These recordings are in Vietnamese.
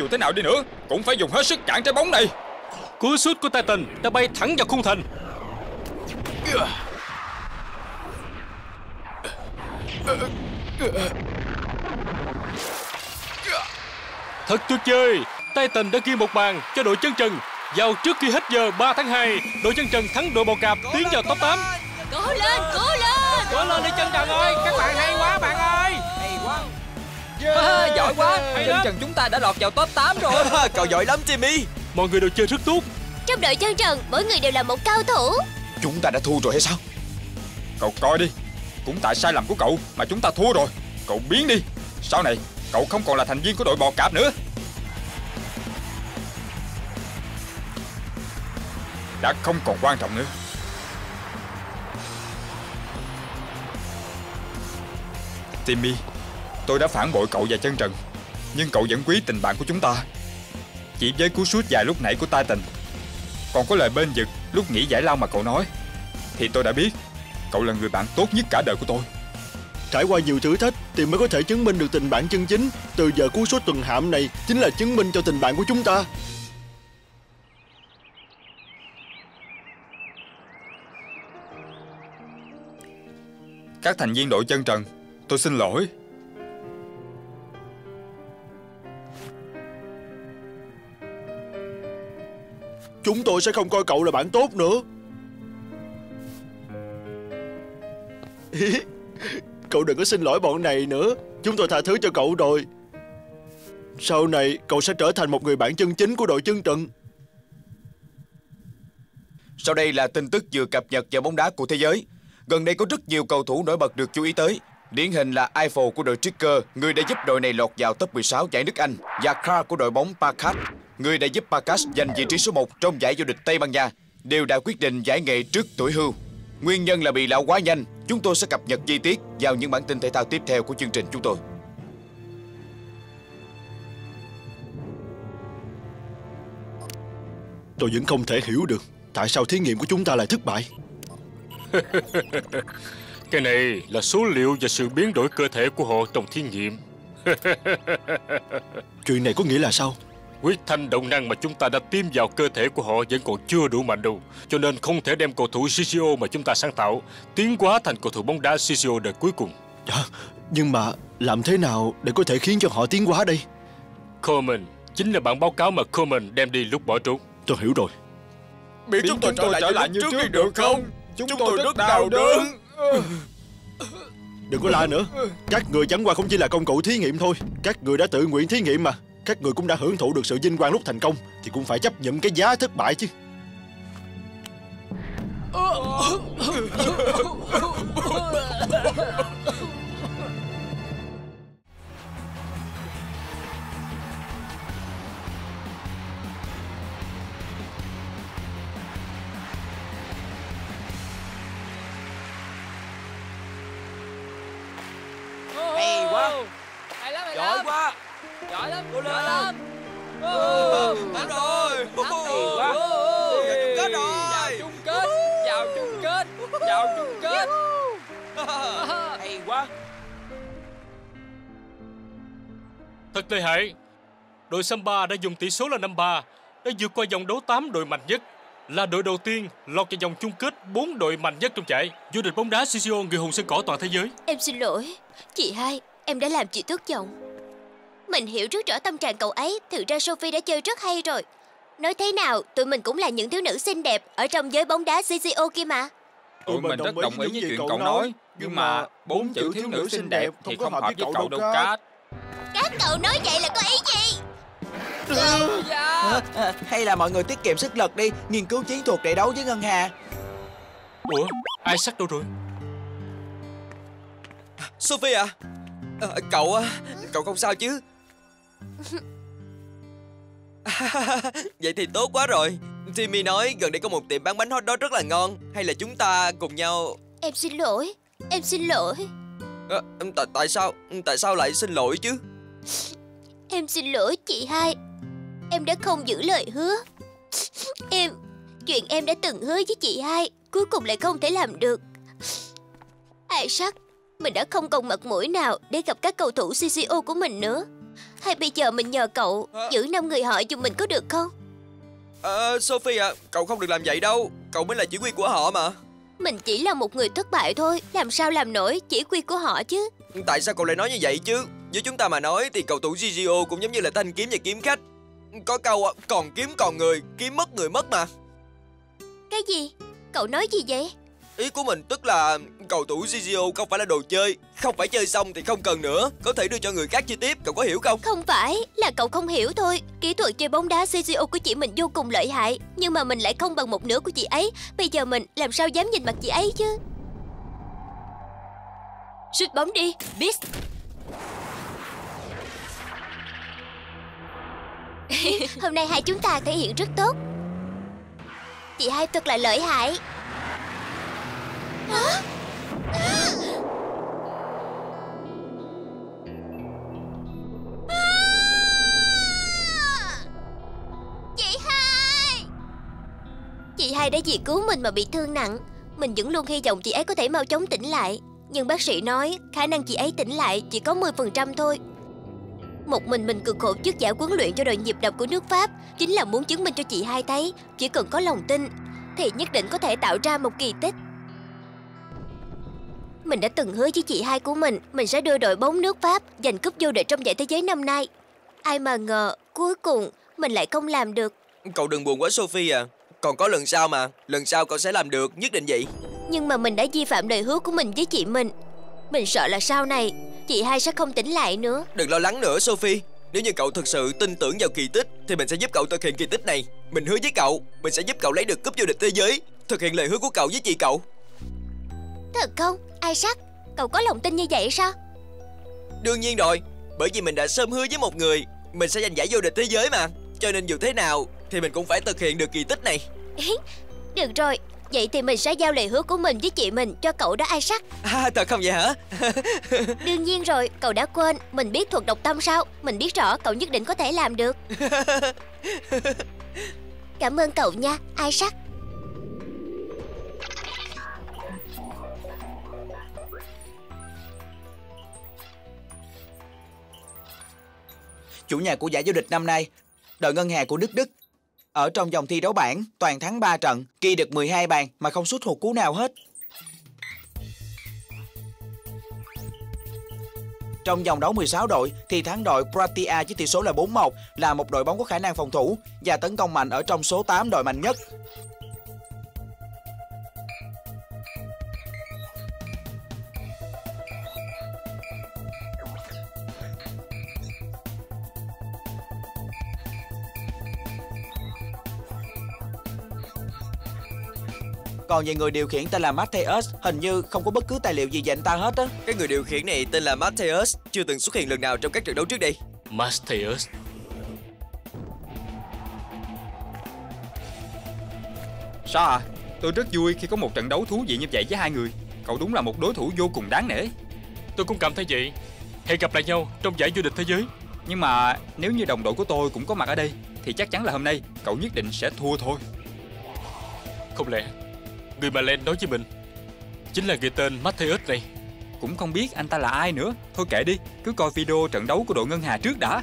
dù thế nào đi nữa Cũng phải dùng hết sức cản trái bóng này. Cú sút của Titan đã bay thẳng vào khung thành. Thật tuyệt vời Titan đã ghi một bàn cho đội chân trần Vào trước khi hết giờ 3 tháng 2 Đội chân trần thắng đội bò cạp tiến vào top 8 Cố lên, cố lên! Cố lên đi chân trần ơi Các bạn hay quá bạn. ơi Hay quá Giỏi quá. Hay Chân lắm. trần chúng ta đã lọt vào top 8 rồi. Cậu giỏi lắm Jimmy. Mọi người đều chơi rất tốt. Trong đội chân trần, mỗi người đều là một cao thủ. Chúng ta đã thua rồi hay sao? Cậu coi đi. Cũng tại sai lầm của cậu mà chúng ta thua rồi. Cậu biến đi. Sau này cậu không còn là thành viên của đội bò cạp nữa. Đã không còn quan trọng nữa. Timmy Tôi đã phản bội cậu và chân trần. Nhưng cậu vẫn quý tình bạn của chúng ta. Chỉ với cú sút dài lúc nãy của Titan Còn có lời bên vực lúc nghỉ giải lao mà cậu nói Thì tôi đã biết Cậu là người bạn tốt nhất cả đời của tôi. Trải qua nhiều thử thách thì mới có thể chứng minh được tình bạn chân chính. Từ giờ cú sút tuần hạm này chính là chứng minh cho tình bạn của chúng ta. Các thành viên đội chân trần Tôi xin lỗi Chúng tôi sẽ không coi cậu là bạn tốt nữa. cậu đừng có xin lỗi bọn này nữa. Chúng tôi tha thứ cho cậu rồi. Sau này cậu sẽ trở thành một người bạn chân chính của đội chân trận Sau đây là tin tức vừa cập nhật vào bóng đá của thế giới Gần đây có rất nhiều cầu thủ nổi bật được chú ý tới Điển hình là Eiffel của đội Tricker, Người đã giúp đội này lọt vào top 16 giải nước Anh Và Carr của đội bóng Parkat. Người đã giúp Pacas giành vị trí số 1 trong giải vô địch Tây Ban Nha Đều đã quyết định giải nghệ trước tuổi hưu Nguyên nhân là bị lão quá nhanh Chúng tôi sẽ cập nhật chi tiết vào những bản tin thể thao tiếp theo của chương trình chúng tôi Tôi vẫn không thể hiểu được tại sao thí nghiệm của chúng ta lại thất bại. Cái này là số liệu và sự biến đổi cơ thể của họ trong thí nghiệm Chuyện này có nghĩa là sao? Huyết thanh động năng mà chúng ta đã tiêm vào cơ thể của họ vẫn còn chưa đủ mạnh đâu Cho nên không thể đem cầu thủ CCO mà chúng ta sáng tạo Tiến hóa thành cầu thủ bóng đá CCO đời cuối cùng Dạ, nhưng mà làm thế nào để có thể khiến cho họ tiến hóa đây? Coleman chính là bản báo cáo mà Coleman đem đi lúc bỏ trốn Tôi hiểu rồi. Biến chúng tôi trở lại như trước đi được không Chúng tôi rất đau đớn Đừng có la nữa. Các người chẳng qua không chỉ là công cụ thí nghiệm thôi. Các người đã tự nguyện thí nghiệm mà. Các người cũng đã hưởng thụ được sự vinh quang lúc thành công, thì cũng phải chấp nhận cái giá thất bại chứ. Vào chung kết Hay quá. Thật lợi hại. Đội Samba đã dùng tỷ số là 5-3 đã vượt qua vòng đấu 8 đội mạnh nhất, là đội đầu tiên lọt vào vòng chung kết 4 đội mạnh nhất trong giải, vô địch bóng đá CCO người hùng sân cỏ toàn thế giới. Em xin lỗi. Chị hai Em đã làm chị thất vọng. Mình hiểu rất rõ tâm trạng cậu ấy. Thực ra Sophie đã chơi rất hay rồi. Nói thế nào Tụi mình cũng là những thiếu nữ xinh đẹp Ở trong giới bóng đá CCO kia mà Tụi mình rất đồng ý với chuyện cậu nói Nhưng mà bốn chữ thiếu nữ xinh đẹp Thì không hợp với cậu đâu Cát. Các cậu nói vậy là có ý gì? À, à, hay là mọi người tiết kiệm sức lực đi Nghiên cứu chiến thuật để đấu với Ngân Hà. Ủa, ai sắc đâu rồi? Sophie à, à Cậu à, Cậu không sao chứ? Vậy thì tốt quá rồi Timmy nói gần đây có một tiệm bán bánh hot dog rất là ngon. Hay là chúng ta cùng nhau Em xin lỗi Em xin lỗi. À, tại, tại sao? Tại sao lại xin lỗi chứ? Em xin lỗi chị hai. Em đã không giữ lời hứa. Em Chuyện em đã từng hứa với chị hai Cuối cùng lại không thể làm được. Ai sắc Mình đã không còn mặt mũi nào Để gặp các cầu thủ CCO của mình nữa. Hay bây giờ mình nhờ cậu Giữ năm người họ giùm mình có được không à, Sophie à Cậu không được làm vậy đâu. Cậu mới là chỉ huy của họ mà. Mình chỉ là một người thất bại thôi Làm sao làm nổi chỉ huy của họ chứ? Tại sao cậu lại nói như vậy chứ? Với chúng ta mà nói thì cầu thủ GGO cũng giống như là thanh kiếm và kiếm khách. Có câu còn kiếm còn người Kiếm mất người mất mà. Cái gì? Cậu nói gì vậy Ý của mình, tức là cầu thủ GGO không phải là đồ chơi. Không phải chơi xong thì không cần nữa. Có thể đưa cho người khác chơi tiếp, Cậu có hiểu không? Không phải, là cậu không hiểu thôi. Kỹ thuật chơi bóng đá CCO của chị mình vô cùng lợi hại, Nhưng mà mình lại không bằng một nửa của chị ấy. Bây giờ mình làm sao dám nhìn mặt chị ấy chứ? Sút bóng đi, Beast. Hôm nay hai chúng ta thể hiện rất tốt. Chị hai thật là lợi hại. Chị hai! Chị hai đã vì cứu mình mà bị thương nặng. Mình vẫn luôn hy vọng chị ấy có thể mau chóng tỉnh lại. Nhưng bác sĩ nói, khả năng chị ấy tỉnh lại chỉ có 10% thôi. Một mình mình cực khổ trước giải huấn luyện cho đội nhịp đập của nước Pháp Chính là muốn chứng minh cho chị hai thấy Chỉ cần có lòng tin Thì nhất định có thể tạo ra một kỳ tích mình đã từng hứa với chị hai của mình Mình sẽ đưa đội bóng nước Pháp Giành cúp vô địch trong giải thế giới năm nay. Ai mà ngờ cuối cùng Mình lại không làm được. Cậu đừng buồn quá Sophie à. Còn có lần sau mà Lần sau cậu sẽ làm được nhất định vậy. Nhưng mà mình đã vi phạm lời hứa của mình với chị mình. Mình sợ là sau này Chị hai sẽ không tỉnh lại nữa. Đừng lo lắng nữa Sophie. Nếu như cậu thực sự tin tưởng vào kỳ tích Thì mình sẽ giúp cậu thực hiện kỳ tích này. Mình hứa với cậu Mình sẽ giúp cậu lấy được cúp vô địch thế giới Thực hiện lời hứa của cậu với chị cậu Thật không? Ai sắc? Cậu có lòng tin như vậy sao? Đương nhiên rồi Bởi vì mình đã sớm hứa với một người Mình sẽ giành giải vô địch thế giới mà. Cho nên dù thế nào Thì mình cũng phải thực hiện được kỳ tích này. Được rồi. Vậy thì mình sẽ giao lời hứa của mình với chị mình cho cậu đó ai sắc À thật không vậy hả? Đương nhiên rồi Cậu đã quên. Mình biết thuật độc tâm sao? Mình biết rõ cậu nhất định có thể làm được. Cảm ơn cậu nha Ai sắc Chủ nhà của giải vô địch năm nay Đội ngân hà của nước Đức Ở trong vòng thi đấu bảng Toàn thắng 3 trận, Ghi được 12 bàn mà không sút một cú nào hết Trong vòng đấu 16 đội thì thắng đội Pratia với tỷ số là 4-1 là một đội bóng có khả năng phòng thủ và tấn công mạnh ở trong số 8 đội mạnh nhất. Còn về người điều khiển tên là Matthäus Hình như không có bất cứ tài liệu gì về anh ta hết á. Cái người điều khiển này tên là Matthäus Chưa từng xuất hiện lần nào trong các trận đấu trước đây. Masteus Sao à Tôi rất vui khi có một trận đấu thú vị như vậy với hai người. Cậu đúng là một đối thủ vô cùng đáng nể. Tôi cũng cảm thấy vậy. Hẹn gặp lại nhau trong giải vô địch thế giới. Nhưng mà nếu như đồng đội của tôi cũng có mặt ở đây Thì chắc chắn là hôm nay cậu nhất định sẽ thua thôi. Không lẽ Người mà Len nói với mình. Chính là người tên Matthias này. Cũng không biết anh ta là ai nữa. Thôi kệ đi, Cứ coi video trận đấu của đội Ngân Hà trước đã.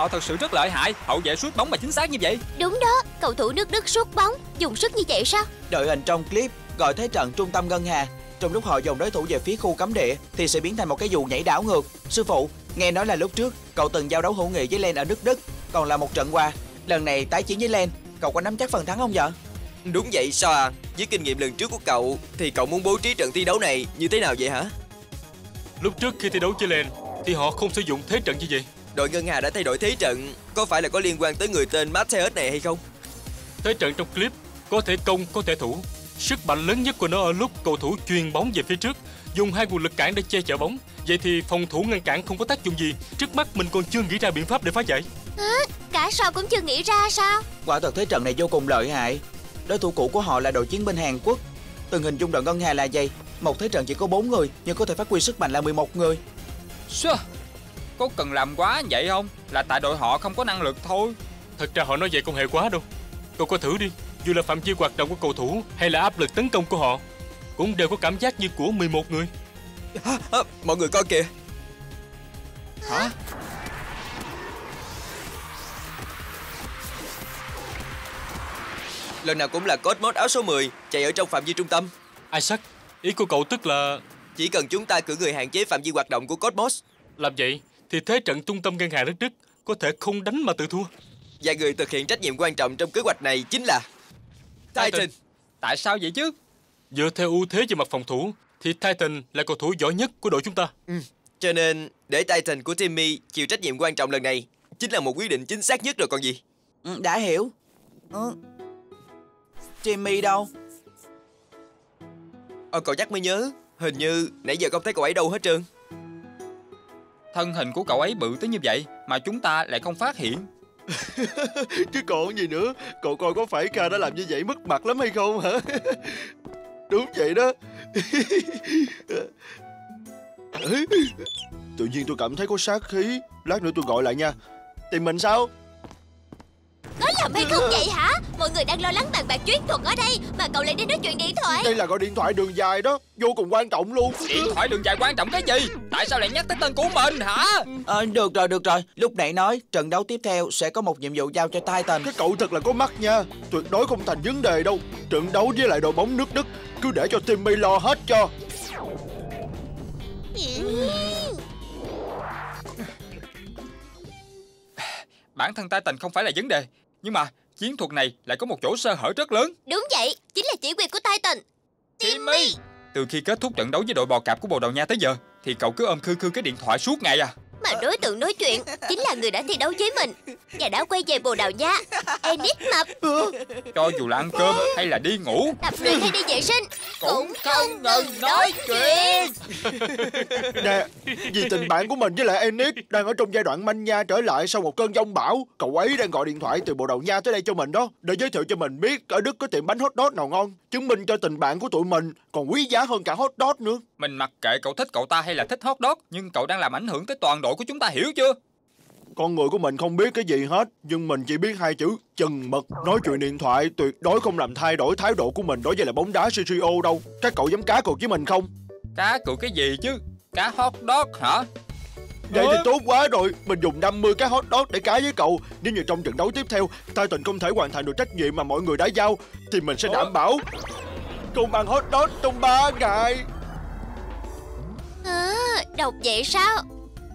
Họ thật sự rất lợi hại. Hậu vệ sút bóng mà chính xác như vậy. Đúng đó, cầu thủ nước Đức sút bóng Dùng sức như vậy sao? Đội hình trong clip gọi thế trận trung tâm ngân hà. Trong lúc họ dồn đối thủ về phía khu cấm địa Thì sẽ biến thành một cái dù nhảy đảo ngược. Sư phụ, nghe nói là lúc trước Cậu từng giao đấu hữu nghị với Len ở nước Đức Còn là một trận qua Lần này tái chiến với Len Cậu có nắm chắc phần thắng không vậy? Đúng vậy sao à Với kinh nghiệm lần trước của cậu Thì cậu muốn bố trí trận thi đấu này như thế nào vậy hả? Lúc trước khi thi đấu với Len Thì họ không sử dụng thế trận như vậy Đội ngân hà đã thay đổi thế trận. Có phải là có liên quan tới người tên Mateus này hay không? Thế trận trong clip có thể công có thể thủ. Sức mạnh lớn nhất của nó ở lúc cầu thủ chuyền bóng về phía trước Dùng hai nguồn lực cản để che chở bóng. Vậy thì phòng thủ ngăn cản không có tác dụng gì. Trước mắt mình còn chưa nghĩ ra biện pháp để phá giải. Hả? Cả sao cũng chưa nghĩ ra sao? Quả thật thế trận này vô cùng lợi hại. Đối thủ cũ của họ là đội chiến binh Hàn Quốc. Từng hình dung đội ngân hà là gì Một thế trận chỉ có 4 người Nhưng có thể phát huy sức mạnh là 11 người. Sao Có cần làm quá vậy không? Là tại đội họ không có năng lực thôi. Thật ra họ nói vậy không hề quá đâu. Cậu có thử đi. Dù là phạm vi hoạt động của cầu thủ Hay là áp lực tấn công của họ Cũng đều có cảm giác như của 11 người. À, Mọi người coi kìa. Hả? Lần nào cũng là Cosmos áo số 10 Chạy ở trong phạm vi trung tâm. Isaac Ý của cậu tức là Chỉ cần chúng ta cử người hạn chế phạm vi hoạt động của Cosmos Làm vậy Thì thế trận trung tâm ngân hàng nước Đức Có thể không đánh mà tự thua. Và người thực hiện trách nhiệm quan trọng trong kế hoạch này chính là Titan. Tại sao vậy chứ? Dựa theo ưu thế về mặt phòng thủ Thì Titan là cầu thủ giỏi nhất của đội chúng ta. Ừ. Cho nên để Titan của Timmy chịu trách nhiệm quan trọng lần này Chính là một quyết định chính xác nhất rồi còn gì. Ừ, Đã hiểu. Ừ. Timmy đâu? Ờ cậu nhắc mới nhớ Hình như nãy giờ không thấy cậu ấy đâu hết trơn Thân hình của cậu ấy bự tới như vậy Mà chúng ta lại không phát hiện. Chứ còn gì nữa, Cậu coi có phải ca đã làm như vậy mất mặt lắm hay không hả? Đúng vậy đó. Tự nhiên tôi cảm thấy có sát khí. Lát nữa tôi gọi lại nha. Tìm mình sao? Lầm hay không vậy hả? Mọi người đang lo lắng bàn bạc chuyên thuật ở đây Mà cậu lại đi nói chuyện điện thoại. Đây là gọi điện thoại đường dài đó Vô cùng quan trọng luôn. Điện thoại đường dài quan trọng cái gì? Tại sao lại nhắc tới tên của mình hả? À, Được rồi được rồi. Lúc nãy nói trận đấu tiếp theo sẽ có một nhiệm vụ giao cho Titan. Cái cậu thật là có mắt nha. Tuyệt đối không thành vấn đề đâu. Trận đấu với lại đội bóng nước Đức Cứ để cho Timmy lo hết cho. Bản thân Titan không phải là vấn đề Nhưng mà chiến thuật này lại có một chỗ sơ hở rất lớn. Đúng vậy, chính là chỉ quyền của Titan. Timmy! Từ khi kết thúc trận đấu với đội bò cạp của Bồ Đào Nha tới giờ Thì cậu cứ ôm khư khư cái điện thoại suốt ngày à Mà đối tượng nói chuyện Chính là người đã thi đấu với mình. Và đã quay về Bồ Đào Nha. Enid Mập Cho dù là ăn cơm hay là đi ngủ. Tập luyện hay đi vệ sinh. Cũng không ngừng nói chuyện. Nè Vì tình bạn của mình với lại Enid Đang ở trong giai đoạn manh nha trở lại Sau một cơn giông bão. Cậu ấy đang gọi điện thoại từ Bồ Đào Nha tới đây cho mình đó Để giới thiệu cho mình biết Ở Đức có tiệm bánh hot dog nào ngon Chứng minh cho tình bạn của tụi mình Còn quý giá hơn cả hot dog nữa. Mình mặc kệ cậu thích cậu ta hay là thích hot dog Nhưng cậu đang làm ảnh hưởng tới toàn đội của chúng ta hiểu chưa? Con người của mình không biết cái gì hết Nhưng mình chỉ biết hai chữ chừng mực. Nói chuyện điện thoại tuyệt đối không làm thay đổi thái độ của mình Đối với là bóng đá CCO đâu. Các cậu dám cá cược với mình không? Cá cược cái gì chứ? Cá hot dog hả Vậy thì tốt quá rồi. Mình dùng 50 cái hot dog để cá với cậu. Nếu như trong trận đấu tiếp theo Titan không thể hoàn thành được trách nhiệm mà mọi người đã giao Thì mình sẽ đảm bảo Không ăn hot dog trong 3 ngày. À, Độc vậy sao?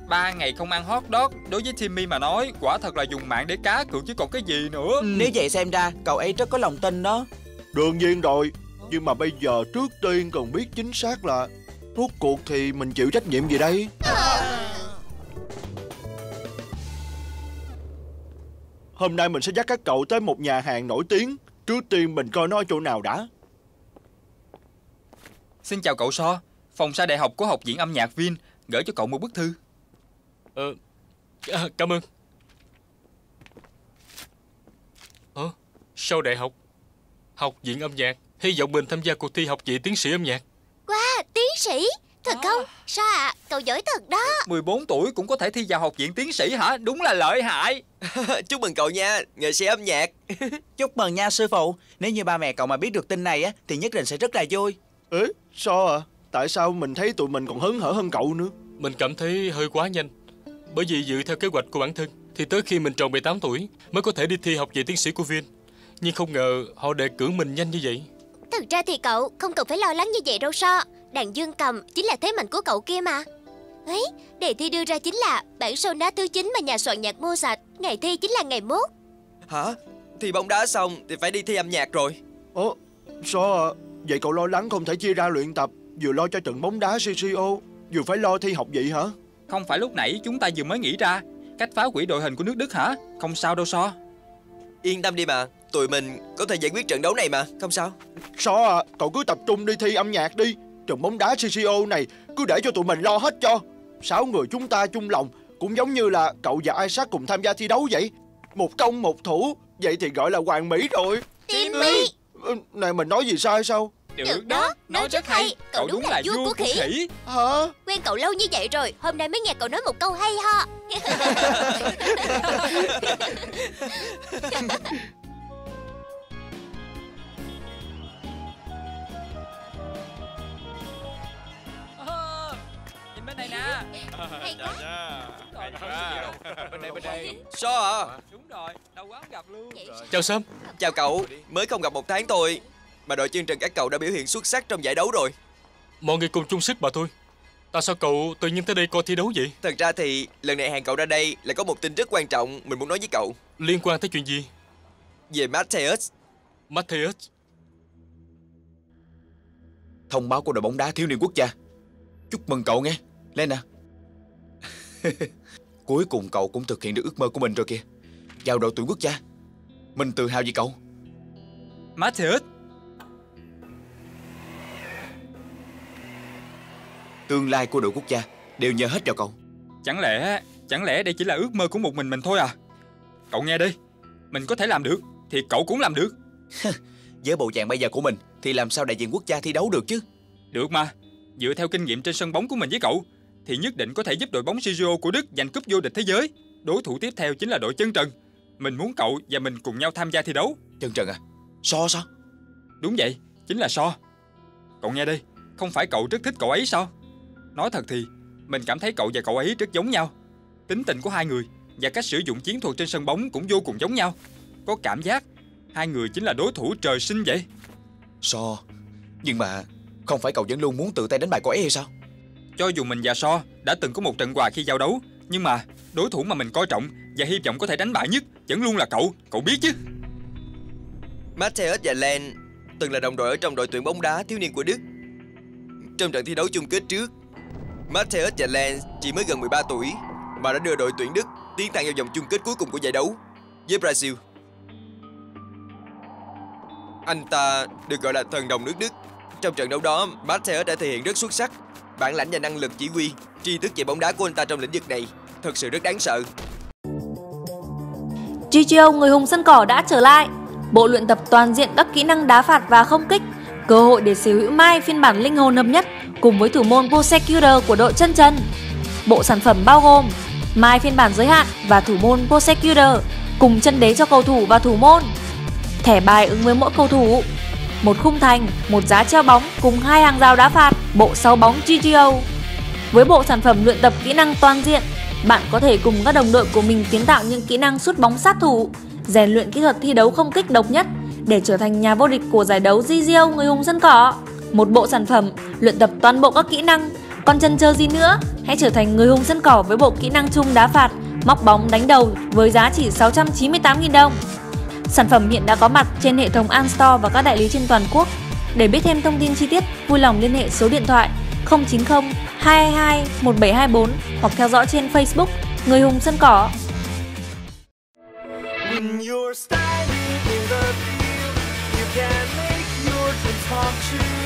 Ba ngày không ăn hot dog? Đối với Timmy mà nói quả thật là dùng mạng để cá cược chứ còn cái gì nữa. Ừ. nếu vậy xem ra cậu ấy rất có lòng tin đó. Đương nhiên rồi. Nhưng mà bây giờ trước tiên cần biết chính xác là rốt cuộc thì mình chịu trách nhiệm gì đây hôm nay mình sẽ dắt các cậu tới một nhà hàng nổi tiếng. Trước tiên mình coi nó ở chỗ nào đã. Xin chào cậu so. Phòng sa đại học của học viện âm nhạc Vin gửi cho cậu một bức thư. Ờ, à, cảm ơn. Ờ, sau đại học, học viện âm nhạc, hy vọng mình tham gia cuộc thi học vị tiến sĩ âm nhạc. Wow, tiến sĩ, thật không? Sao ạ, à? cậu giỏi thật đó. 14 tuổi cũng có thể thi vào học viện tiến sĩ hả? Đúng là lợi hại. Chúc mừng cậu nha, nghệ sĩ âm nhạc. Chúc mừng nha sư phụ. Nếu như ba mẹ cậu mà biết được tin này á, thì nhất định sẽ rất là vui. Ê, sao à? Tại sao mình thấy tụi mình còn hứng hở hơn cậu nữa? Mình cảm thấy hơi quá nhanh Bởi vì dựa theo kế hoạch của bản thân Thì tới khi mình tròn 18 tuổi Mới có thể đi thi học vị tiến sĩ của viên Nhưng không ngờ họ đề cử mình nhanh như vậy Thực ra thì cậu không cần phải lo lắng như vậy đâu so Đàn dương cầm chính là thế mạnh của cậu kia mà. Ấy đề thi đưa ra chính là bản sonat thứ 9 mà nhà soạn nhạc mua sạch Ngày thi chính là ngày mốt. Hả? Thi bóng đá xong thì phải đi thi âm nhạc rồi. Ồ, sao à? Vậy cậu lo lắng không thể chia ra luyện tập Vừa lo cho trận bóng đá CCO Vừa phải lo thi học vị hả? Không phải lúc nãy chúng ta vừa mới nghĩ ra Cách phá hủy đội hình của nước Đức hả? Không sao đâu so. Yên tâm đi mà Tụi mình có thể giải quyết trận đấu này mà. Không sao. Sao à Cậu cứ tập trung đi thi âm nhạc đi Trận bóng đá CCO này Cứ để cho tụi mình lo hết cho. Sáu người chúng ta chung lòng Cũng giống như là cậu và Isaac cùng tham gia thi đấu vậy. Một công một thủ Vậy thì gọi là hoàn mỹ rồi. Timmy Ừ, Này mình nói gì sai sao? Được đó, nói rất hay. Cậu đúng là vua của khỉ. Hả? Quen cậu lâu như vậy rồi Hôm nay mới nghe cậu nói một câu hay ho Nhìn bên này nè Hay quá. Bên đây bên đây. So à? Đúng rồi. Đâu quá không gặp luôn. Chào Sâm Chào cậu. Mới không gặp một tháng thôi Mà đội chương trình các cậu đã biểu hiện xuất sắc trong giải đấu rồi. Mọi người cùng chung sức mà thôi. Tại sao cậu tự nhiên tới đây coi thi đấu vậy? Thật ra thì lần này hẹn cậu ra đây là có một tin rất quan trọng mình muốn nói với cậu. Liên quan tới chuyện gì? Về Matthias Matthias Thông báo của đội bóng đá thiếu niên quốc gia. Chúc mừng cậu nghe Nè Cuối cùng cậu cũng thực hiện được ước mơ của mình rồi kìa. Vào đội tuyển quốc gia. Mình tự hào vì cậu. Matthias Tương lai của đội quốc gia Đều nhờ hết vào cậu. Chẳng lẽ Chẳng lẽ đây chỉ là ước mơ của một mình mình thôi à? Cậu nghe đi. Mình có thể làm được Thì cậu cũng làm được. Với bộ dạng bây giờ của mình Thì làm sao đại diện quốc gia thi đấu được chứ? Được mà. Dựa theo kinh nghiệm trên sân bóng của mình với cậu Thì nhất định có thể giúp đội bóng Sizio của Đức giành cúp vô địch thế giới. Đối thủ tiếp theo chính là đội chân trần. Mình muốn cậu và mình cùng nhau tham gia thi đấu. Chân trần à? So sao? Đúng vậy Chính là so. Cậu nghe đi Không phải cậu rất thích cậu ấy sao? Nói thật thì Mình cảm thấy cậu và cậu ấy rất giống nhau. Tính tình của hai người Và cách sử dụng chiến thuật trên sân bóng cũng vô cùng giống nhau. Có cảm giác Hai người chính là đối thủ trời sinh vậy. So. Nhưng mà Không phải cậu vẫn luôn muốn tự tay đánh bại cô ấy hay sao cho dù mình và So đã từng có một trận hòa khi giao đấu Nhưng mà đối thủ mà mình coi trọng Và hy vọng có thể đánh bại nhất Vẫn luôn là cậu, cậu biết chứ Matthias và Len từng là đồng đội ở trong đội tuyển bóng đá thiếu niên của Đức. Trong trận thi đấu chung kết trước, Matthias và Len chỉ mới gần 13 tuổi mà đã đưa đội tuyển Đức tiến thẳng vào vòng chung kết cuối cùng của giải đấu với Brazil. Anh ta được gọi là thần đồng nước Đức. Trong trận đấu đó, Matthias đã thể hiện rất xuất sắc. Bản lãnh và năng lực chỉ huy, tri thức về bóng đá của anh ta trong lĩnh vực này thật sự rất đáng sợ. GGO người hùng sân cỏ đã trở lại. Bộ luyện tập toàn diện các kỹ năng đá phạt và không kích, cơ hội để sở hữu Mai phiên bản linh hồn hợp nhất cùng với thủ môn Prosecutor của đội chân chân. Bộ sản phẩm bao gồm Mai phiên bản giới hạn và thủ môn Prosecutor cùng chân đế cho cầu thủ và thủ môn. Thẻ bài ứng với mỗi cầu thủ, một khung thành, một giá treo bóng cùng hai hàng rào đá phạt, bộ 6 bóng GGO. Với bộ sản phẩm luyện tập kỹ năng toàn diện, bạn có thể cùng các đồng đội của mình kiến tạo những kỹ năng sút bóng sát thủ, rèn luyện kỹ thuật thi đấu không kích độc nhất để trở thành nhà vô địch của giải đấu GGO người hùng sân cỏ. Một bộ sản phẩm luyện tập toàn bộ các kỹ năng, còn chân chờ gì nữa? Hãy trở thành người hùng sân cỏ với bộ kỹ năng chung đá phạt, móc bóng đánh đầu với giá chỉ 698.000 đồng. Sản phẩm hiện đã có mặt trên hệ thống An Store và các đại lý trên toàn quốc. Để biết thêm thông tin chi tiết, vui lòng liên hệ số điện thoại 090 222 1724 hoặc theo dõi trên Facebook Người hùng sân cỏ. When you're standing in the field, you can make your dreams come true.